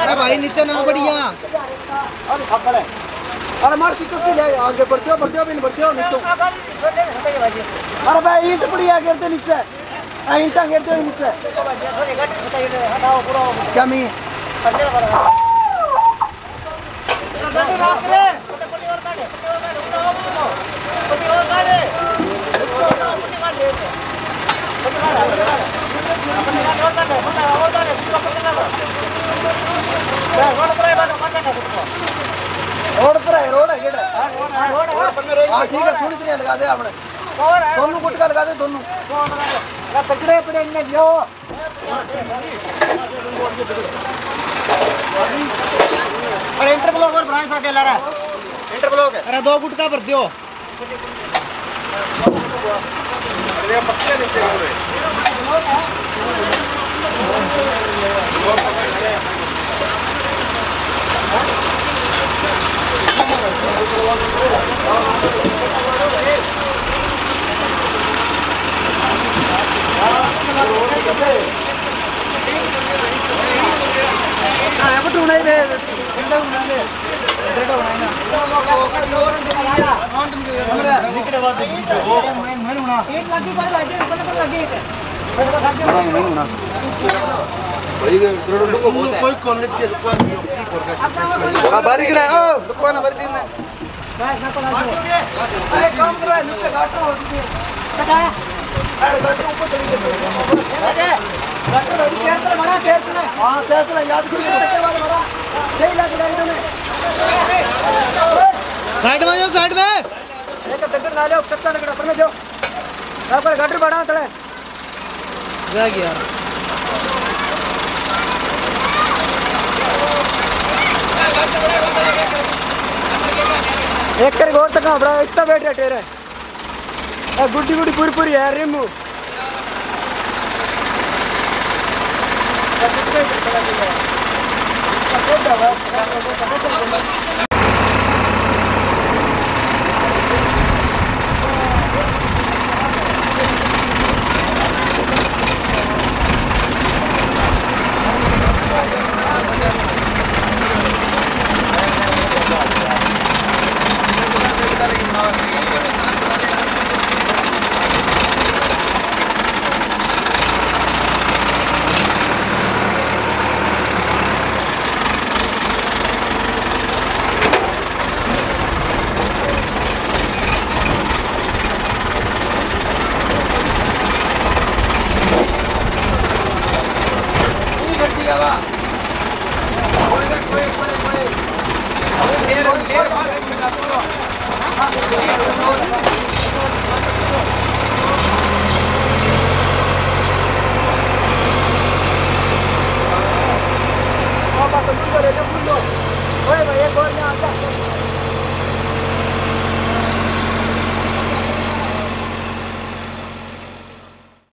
अरे भाई नीचे ना बढ़िया। अरे सापड़ है अरे मार सी कुछ ले। आगे बढ़ते हो बढ़ते हो बिन बढ़ते हो नीचे। अरे भाई ईंट पड़ी है गिरते नीचे। आ ईंटा गिरते हो नीचे। क्या मी? रोड पर है रोड है गेट है रोड है हाँ ठीक है सुनी तरह लगा दे आपने दोनों गुटका लगा दे दोनों। तकड़े अपने इनमें लियो अरे इंटर ब्लॉक और ब्रांच आके ला रहा है। इंटर ब्लॉक है। अरे दो गुटका भर दियो। हाँ अब ढूंढा ही रे इंटा ढूंढा ले इंटा बनाना हमरा निकड़े बात ओ मैं मैं ढूंढा नहीं ढूंढा कोई कॉलेज के कोई हाँ बारी कड़ा ओ दुकान बारी दिन ए काम करो नीचे घाटा हो दी अरे घाटा ऊपर चली गई। घाटा रही पैर बड़ा पैर तले हाँ पैर तले याद करो तके वाला बड़ा सही लग रहा है इन्होंने। साइड में जाओ साइड में। एक दगड़ ना ले कच्चा लकड़ा पर में जाओ यहाँ पर गटर बड़ा तले जाएगी यार एक कर गौर तक बड़ा इतना बैठ रहा टेरे गुड्डी गुड्डी, पूरी पूरी है रिमू। ¡Vamos!